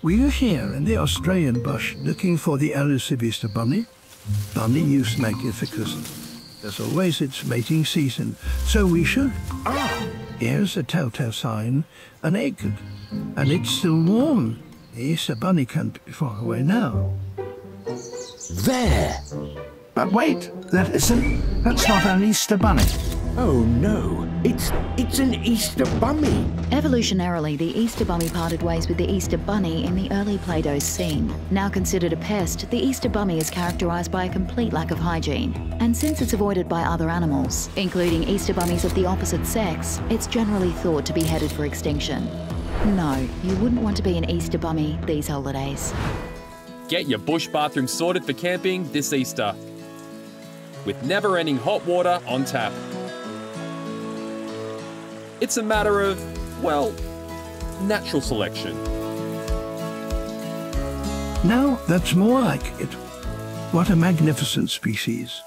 Were you here in the Australian bush looking for the Easter bunny? Bunny magnificus. There's always its mating season, so we should. Ah! Here's a telltale sign, an egg, and it's still warm. The Easter bunny can't be far away now. There! But wait, that isn't, that's not an Easter bunny. Oh no, it's it's an Easter bummy. Evolutionarily, the Easter bunny parted ways with the Easter bunny in the early Pleistocene. Now considered a pest, the Easter bummy is characterised by a complete lack of hygiene. And since it's avoided by other animals, including Easter bummies of the opposite sex, it's generally thought to be headed for extinction. No, you wouldn't want to be an Easter bummy these holidays. Get your bush bathroom sorted for camping this Easter. With never ending hot water on tap. It's a matter of, well, natural selection. Now that's more like it. What a magnificent species.